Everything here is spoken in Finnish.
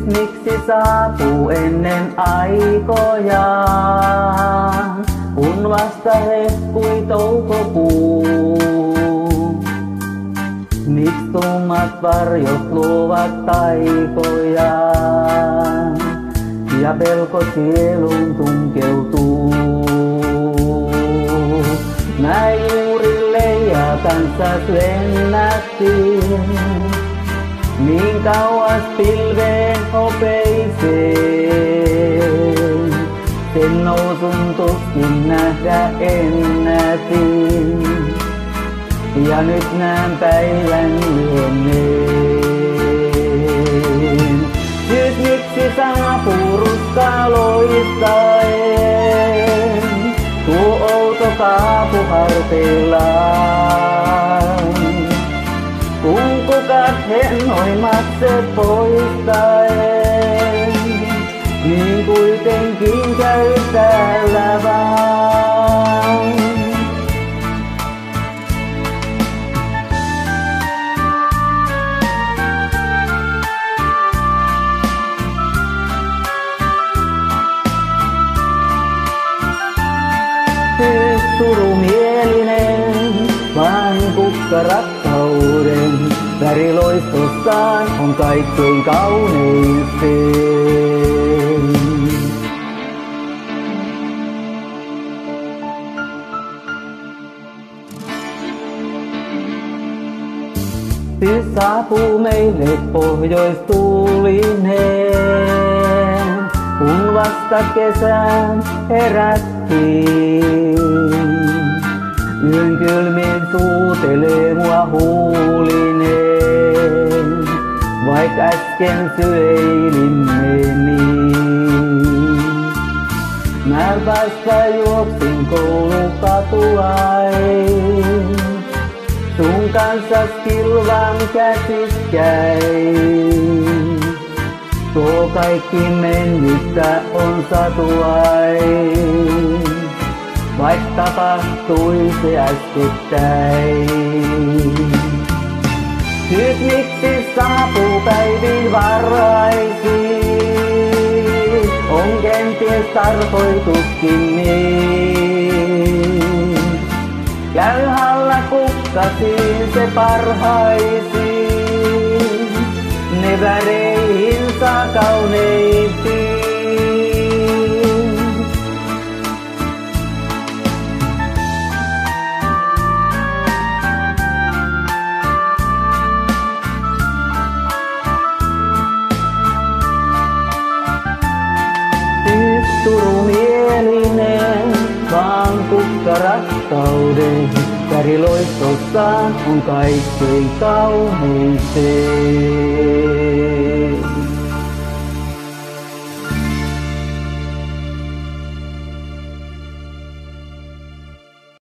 miksi saapuu ennen aikojaan, kun vasta hehkui toukokuu? Miksi tummat varjot luovat taikojaan ja pelko sielun tunkeutuu? Mä juuri leijatansa lennättiin, niin kauas pilveen Sen nousun tuskin nähdä ennätin, ja nyt näen päivän lyhenneen. Nyt miksi saapuu ruska loistaen, tuo outo kaapu harteillaan. Kun kukat hennoimat se poistaen, kuitenkin käy täällä vaan. surumielinen, vaan kukka rakkauden. Väriloistossaan on kaikkein kaunein se. Syys saapuu meille pohjoistuulineen, kun vasta kesään herättiin. Yön kylmin suutelee mua huulineen, vaik äsken syöilimme niin. Mä vasta juoksin koulukatuain, sun kanssa kilvan käsiskäin. Tuo kaikki mennyttä on satuain, vaik tapahtui se äskettäin. Nyt miksi saapuu päivin varhaisiin, on kenties tarkoituskin niin. Käy halla kukkasiin parhaisiin, ne väreihinsä kauneimpiin. Siis surumielinen, vaan kukka rakkauden. Kari loistossaan on kaikkein kauhein se.